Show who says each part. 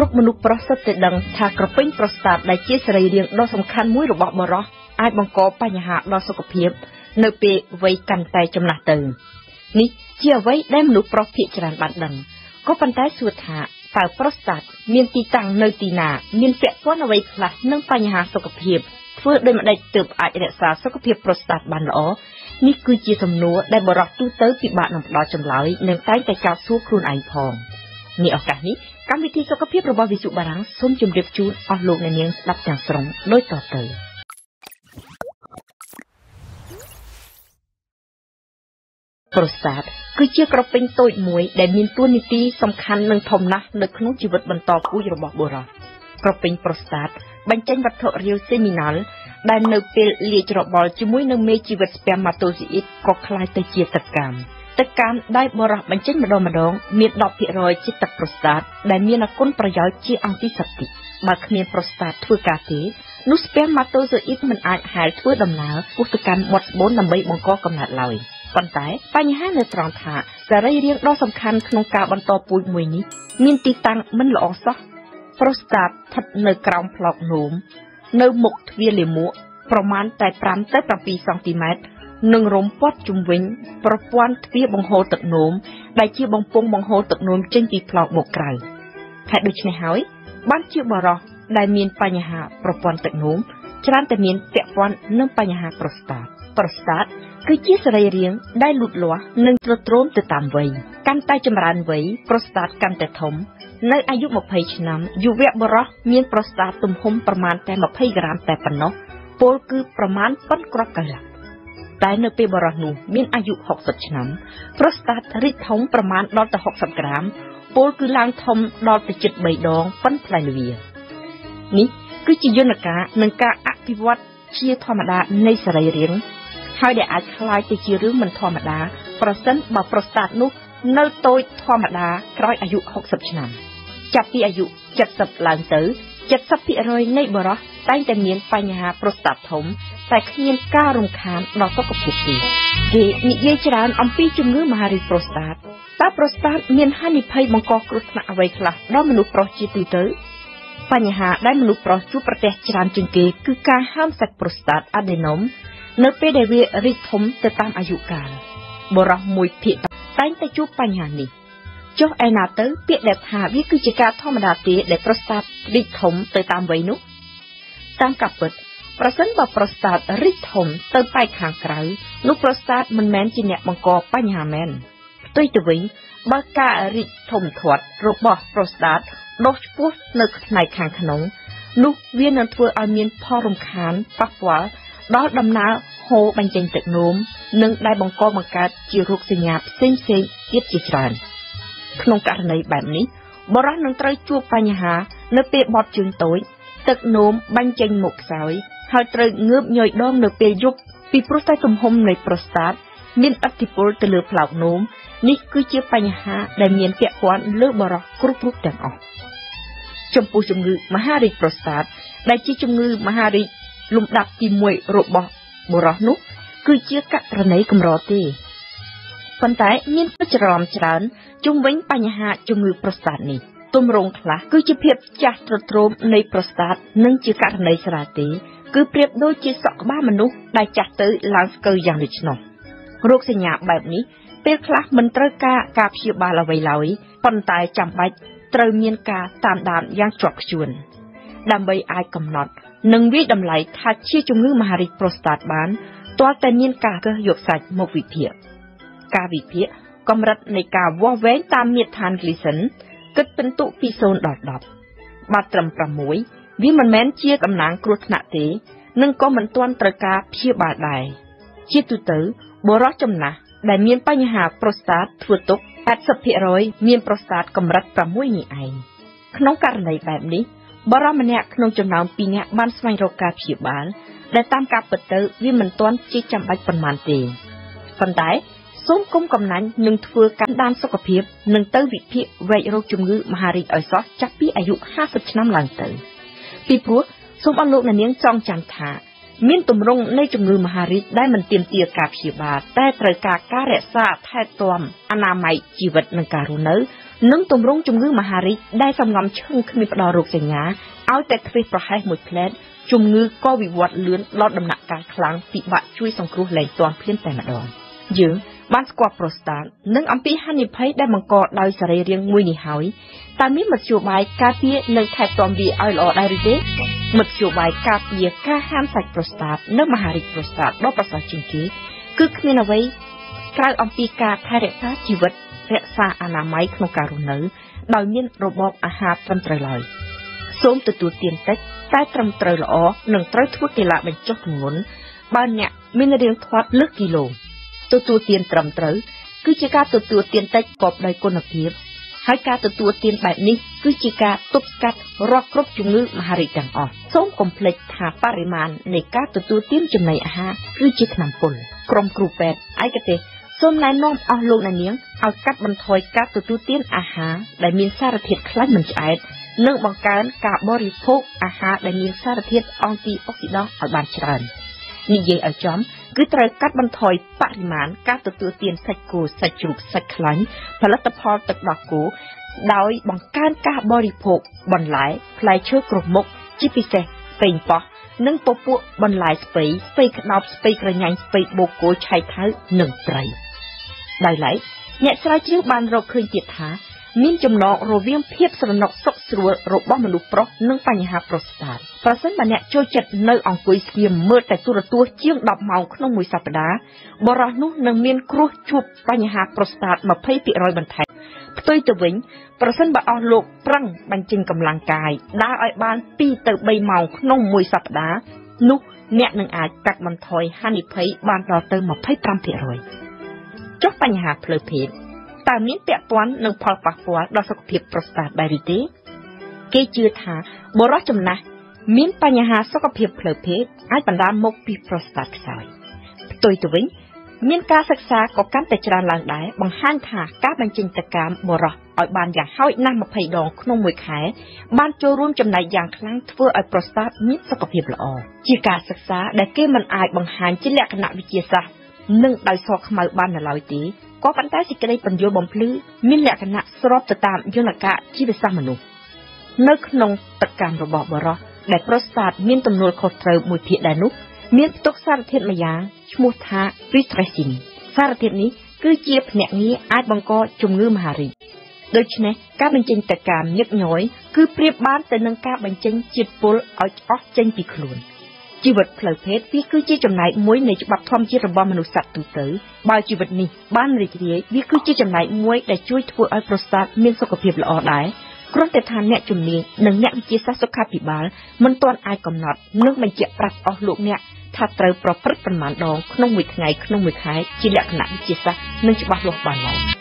Speaker 1: គ្រប់មនុស្សប្រុសសុទ្ធតែដឹងថាក្រពេញប្រូស្តាតដែលជាសរីរាង្គដ៏សំខាន់មួយរបស់បុរសអាចបង្កបញ្ហាដល់សុខភាព នៅពេលវ័យកាន់តែចំណាស់ទៅនេះជាអ្វីដែលមនុស្សប្រុសភាគច្រើនបានដឹងក៏ប៉ុន្តែសួរថាតើប្រូស្តាតមានទីតាំងនៅទីណាមានពាក់ព័ន្ធអ្វីខ្លះនឹងបញ្ហាសុខភាពធ្វើដូចម្ដេចទើបអាចរក្សាសុខភាពប្រូស្តាតបានល្អនេះគឺជាសំណួរដែលបរិះទូទៅពិបាកនឹងផ្ដល់ចម្លើយនិងតែងតែចោទសួរខ្លួនឯងផង នេះឱកាសនេះកម្មវិធីសុខភាពរបស់វិសុបារាំងសូមជម្រាបជូនអស់លោកអ្នកនាងស្ដាប់ទាំងស្រុងដូចតទៅប្រូស្តាតគឺជាក្រពេញតូចមួយដែលមានតួនាទីសំខាន់និងធំណាស់នៅក្នុងជីវិតបន្តពូជរបស់បុរសក្រពេញប្រូស្តាតបញ្ចេញវត្ថុរាវសេមីណាល់ដែលនៅពេលលាយច្របល់ជាមួយនឹងមេជីវិតស្ពែម៉ាតូស៊ីអ៊ីតក៏คล้ายទៅជាទឹកកាម ទឹកកាមដែលបរោះបញ្ចេញម្ដងម្ដងមាន10%ជាទឹកប្រូស្តាតដែលមានគុណប្រយោជន៍ជាអង់ទីសេព្ទិកបើគ្មានប្រូស្តាតធ្វើការទេនោះស្ពែម៉ាតូស៊ីអ៊ីតមិនអាចហែលធ្វើដំណើរពុះទៅកាន់មាត់ស្បូនដើម្បីបង្កកំណត់ឡើយប៉ុន្តែបញ្ហានៅត្រង់ថាសរីរាង្គដ៏សំខាន់ក្នុងការបន្តពូជមួយនេះមានទីតាំងមិនល្អសោះប្រូស្តាតស្ថិតនៅក្រោមផ្លោកនោមនៅមុខទ្វារលាមកប្រមាណតែ5ទៅ7សង់ទីម៉ែត្រ និងរំពាត់ជំវិញប្រព័ន្ធទ្វារបង្ហូរទឹកនោមដែលជាបំពង់បង្ហូរទឹកនោមចេញពីផ្លោកមកក្រៅហេតុដូច្នេះហើយបានជាបរោះដែលមានបញ្ហាប្រព័ន្ធទឹកនោមច្រើនតែមានពាក់ព័ន្ធនឹងបញ្ហាប្រូស្តាតប្រូស្តាតគឺជាសរីរាង្គដែលលូតលាស់និងទ្រុឌទ្រោមទៅតាមវ័យកាន់តែចម្រើនវ័យប្រូស្តាតកាន់តែធំ នៅអាយុ20ឆ្នាំយុវបុរសមានប្រូស្តាតទំហំប្រមាណតែ20ក្រាមតែប៉ុណ្ណោះពលគឺប្រមាណប៉ុនគ្រាប់កៅឡា តែនៅពេលបរោះនោះមានអាយុ60ឆ្នាំប្រូស្តាតរីកធំប្រមាណដល់ទៅ60ក្រាមពលគឺឡើងធំដល់ទៅជិត3ដងប៉ុនផ្លែល្វានេះគឺជាយន្តការនឹងការអភិវឌ្ឍជាធម្មតានៃសរីរាង្គហើយដែលអាចคล้ายទៅជារឿងមិនធម្មតាប្រសិនបើប្រូស្តាតនោះនៅតូចធម្មតាក្រោយអាយុ60ឆ្នាំចាប់ពីអាយុ70ឡើងទៅ70%នៃបរិសតែងតែមានបញ្ហាប្រូស្តាតធំ តែគ្មានការរំខានដល់សុខភាពទេគេនិយាយច្រើនអំពីជំងឺមហារីកប្រូស្តាតតើប្រូស្តាតមានហានិភ័យបង្កគ្រោះថ្នាក់អ្វីខ្លះដល់មនុស្សប្រុសជាទូទៅបញ្ហាដែលមនុស្សប្រុសជួបប្រទះច្រើនជាងគេគឺការហើមសាច់ប្រូស្តាតអាដេណូមនៅពេលដែលវារីកធំទៅតាមអាយុកាលបរិសមួយភាគតែងតែជួបបញ្ហានេះចុះឯណាទៅពាក្យដែលថាវាគឺជាការធម្មតាទេដែលប្រូស្តាតរីកធំទៅតាមវ័យនោះតាមកាពិត ប្រសិនបើប្រូស្តាតរីកធំទៅប៉ែកខាងក្រៅនោះប្រូស្តាតមិនមែនជាអ្នកបង្កបញ្ហាមែនផ្ទុយទៅវិញបើការរីកធំធាត់របស់ប្រូស្តាតដុះឆ្ពោះនៅផ្នែកខាងក្នុងនោះវានឹងធ្វើឲ្យមានផលរំខានប៉ះពាល់ដល់ដំណើរហូរបញ្ចេញទឹកនោមនិងដែលបង្កបង្កើតជារោគសញ្ញាផ្សេងៗទៀតជាច្រើន។ក្នុងករណីបែបនេះបរិះនឹងត្រូវជួបបញ្ហា នៅពេលបត់ជើងតូចទឹកនោមបាញ់ចេញមុខខ្សោយ ហើយត្រូវងើបញយដងនៅពេលយប់ពីព្រោះតែទំហំនៃប្រូស្តាតមានឥទ្ធិពលទៅលើផ្លោកនោមនេះគឺជាបញ្ហាដែលមានពាក់ព័ន្ធលើបរិះគ្រប់រូបទាំងអស់ចំពោះជំងឺមហារីកប្រូស្តាតដែលជាជំងឺមហារីកលំដាប់ទី1របស់បុរសនោះ គឺជាករណីកម្រទេប៉ុន្តែមានច្រឡំច្រើនជុំវិញបញ្ហាជំងឺប្រូស្តាតនេះទម្រង់ខ្លះគឺជាភាពចាស់ទ្រុឌទ្រោមនៃប្រូស្តាតនិងជាករណីស្រាលទេ គឺប្រៀបដូចជាសក់ក្បាលមនុស្សដែលចាស់ទៅឡើងស្កើយ៉ាងដូច្នោះរោគសញ្ញាបែបនេះពេលខ្លះមិនត្រូវការការព្យាបាលអ្វីឡើយប៉ុន្តែចាំបាច់ត្រូវមានការតាមដានយ៉ាងជាប់ខ្ជួនដើម្បីអាចកំណត់និងវិយតម្លៃថាជាជំងឺមហារីកប្រូស្តាតបានទាល់តែមានការកើសយកសាច់មកវិភាគការវិភាគកម្រិតនៃការវាស់វែងតាមមាត្រដ្ឋានហ្គ្លីសិនគិតពិន្ទុពី0ដល់10បាត់ត្រឹម6 វាមិនមែនជាកំណាងគ្រោះថ្នាក់ទេ និងក៏មិនទាន់ត្រូវការព្យាបាលដែរជាទូទៅបុរសចំណាស់ដែលមានបញ្ហាប្រូស្តាតធ្វើទុក80%មានប្រូស្តាតកម្រិត6នេះឯងក្នុងករណីបែបនេះបរិម្នាក់ក្នុងចំណោម2នាក់បានស្វែងរកការព្យាបាលដែលតាមការពិតទៅវាមិនទាន់ជាចាំបាច់ប៉ុន្មានទេប៉ុន្តែសូមគុំកំណាញ់នឹងធ្វើការដានសុខភាពនិងទៅវិភាគវែករោគជំងឺមហារីកឲ្យសោះចាប់ពីអាយុ50ឆ្នាំឡើងទៅ ពីព្រោះសូមអស់លោកអ្នកនាងចងចាំថាមានទម្រង់នៃជំងឺមហារីកដែលមិនទាមទារការព្យាបាលតែត្រូវការការរក្សាថែទាំអនាម័យជីវិតនិងការរស់នៅនិងទម្រង់ជំងឺមហារីកដែលសំងំឈឹងគ្មានផ្ដល់រោគសញ្ញាឲ្យតែធ្វេសប្រហែសមួយផ្លែតជំងឺក៏វិវត្តលឿនដល់ដំណាក់កាលខ្លាំងពិបាកជួយសង្គ្រោះលែងទាន់ភ្លាមតែម្ដងយើង បានស្គាល់ប្រូស្តាតនិងអំពីហានិភ័យដែលបង្កដោយសរីរាង្គមួយនេះហើយតើមានមធ្យោបាយការពារនិងថែទាំវាឲ្យល្អដែរឬទេមធ្យោបាយការពារការហាមសាច់ប្រូស្តាតនិងមហារីកប្រូស្តាតដ៏ប្រសើរជាងគេគឺគ្មានអ្វីក្រៅអំពីការថែរក្សាជីវិតរក្សាអនាម័យក្នុងការរស់នៅដោយមានរបបអាហារត្រឹមត្រូវឡើយសូមទទួលទានតិចតែត្រឹមត្រូវល្អនិងត្រូវធ្វើកីឡាបញ្ចុះទម្ងន់បើអ្នកមានរាងធាត់លើសគីឡូ ទទួលទានត្រឹមត្រូវគឺជាការទទួលទានតិចប្រកបដោយគុណភាពហើយការទទួលទានបែបនេះគឺជាការទប់ស្កាត់រាល់គ្រប់ជំងឺមហារីកទាំងអស់សូមកុំភ្លេចថាបរិមាណនៃការទទួលទានចំណីអាហារគឺជាថ្នាំពុលក្រុមគ្រូពេទ្យឯកទេសសូមណែនាំអស់លោកអ្នកនាងឲ្យកាត់បន្ថយការទទួលទានអាហារដែលមានសារធាតុខ្លាញ់មិនឆ្អែតនិងបង្កើនការបរិភោគអាហារដែលមានសារធាតុអង់ទីអុកស៊ីដង់ឲ្យបានច្រើននិយាយឲ្យចំ គឺត្រូវកាត់បន្ថយបរិមាណការទទួលទានសាច់គោសាច់ជ្រូកសាច់ខ្លាញ់ផលិតផលទឹកដោះគោដោយបង្កើនការបរិភោគបន្លែផ្លែឈើគ្រប់មុខជាពិសេសពេញប៉ោះនិងពពួកបន្លែស្ពៃស្ពៃក្តោបស្ពៃក្រញាញ់ស្ពៃបូកគោឆៃថៅនិងត្រីដោយឡែកអ្នកស្រាវជ្រាវបានរកឃើញទៀតថា មានចំណងរវាងភាពស្រណុកសុខ ស្រួលរបស់មនុស្សប្រុសនិងបញ្ហាប្រូស្តាតប្រសិនបើអ្នកចូលចិត្តនៅអង្គុយស្ងៀមមើលតែទូរទស្សន៍ជាង10ម៉ោងក្នុងមួយសប្តាហ៍បរិះនោះនឹងមានគ្រោះជួបបញ្ហាប្រូស្តាត20%បន្ថែមផ្ទុយទៅវិញប្រសិនបើអស់លោកប្រឹងបញ្ចេញកម្លាំងកាយដើរឲ្យបាន2ទៅ3ម៉ោងក្នុងមួយសប្តាហ៍នោះអ្នកនឹងអាចកាត់បន្ថយហានិភ័យបានដល់ទៅ25%ចុះបញ្ហាផ្លូវភេទតើមានពាក់ព័ន្ធនឹងផលប៉ះពាល់ដល់សុខភាពប្រូស្តាតដែរឬទេ គេជឿថាបុរសចំណាស់មានបញ្ហាសុខភាពផ្លូវភេទអាចបណ្ដាលមកពីប្រូស្តាតខ្សោយផ្ទុយទៅវិញមានការសិក្សាក៏កាន់តែច្រើនឡើងដែរបង្ហាញថាការបញ្ចេញតកាមបរោះឲ្យបានយ៉ាងហោចណាស់20ដងក្នុងមួយខែបានចូលរួមចំណែកយ៉ាងខ្លាំងធ្វើឲ្យប្រូស្តាតមានសុខភាពល្អជាការសិក្សាដែលគេមិនអាចបង្ហាញជាលក្ខណៈវិទ្យាសាស្ត្រនិងដោយសខ្មៅបាននៅឡើយទេក៏ប៉ុន្តែសេចក្តីបញ្យល់បំភ្លឺមានលក្ខណៈស្របទៅតាមយន្តការជីវសាស្ត្រមនុស្ស នៅក្នុងតកម្មរបស់បរោះដែលប្រូស្តាតមានទំនួលខុសត្រូវមួយភាគដែរនោះមានផ្ទុកសារធាតុមួយយ៉ាងឈ្មោះថា Pristressin សារធាតុនេះគឺជាភ្នាក់ងារអាចបង្កជំងឺមហារីកដូច្នេះការបញ្ចេញតកាមញឹកញយគឺប្រៀបបានទៅនឹងការបញ្ចេញជាតិពុលឲ្យអស់ចេញពីខ្លួន។ជីវិតផ្លូវភេទវាគឺជាចំណែកមួយនៃច្បាប់ធម្មជាតិរបស់មនុស្សសត្វទូទៅបើជីវិតនេះបានរីករាយវាគឺជាចំណែកមួយដែលជួយធ្វើឲ្យប្រូស្តាតមានសុខភាពល្អដែរ គ្រាន់តែថាអ្នកជំនាញនិងអ្នកវិទ្យាសាស្ត្រសុខាភិបាលមិនទាន់អាចកំណត់និងបញ្ជាក់ប្រាប់អស់លោកអ្នកថាត្រូវប្រព្រឹត្តប៉ុន្មានដងក្នុងមួយថ្ងៃក្នុងមួយខែជាលក្ខណៈវិទ្យាសាស្ត្រនិងច្បាស់លាស់បានឡើយ